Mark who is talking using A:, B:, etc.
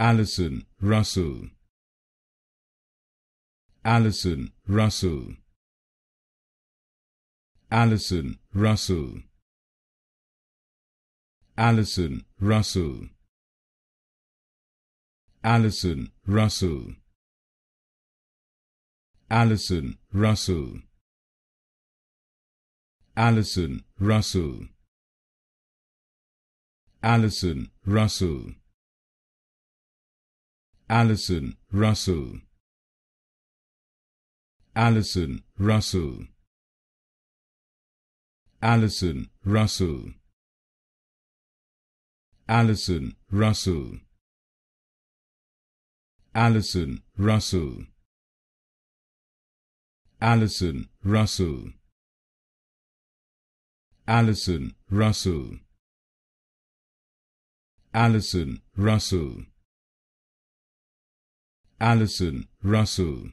A: Allison Russell. Allison Russell. Allison Russell. Allison Russell. Allison Russell. Allison Russell. Allison Russell. Allison Russell Allison Russell. Allison Russell. Allison Russell. Allison Russell. Allison Russell. Allison Russell. Allison Russell. Allison Russell Allison Russell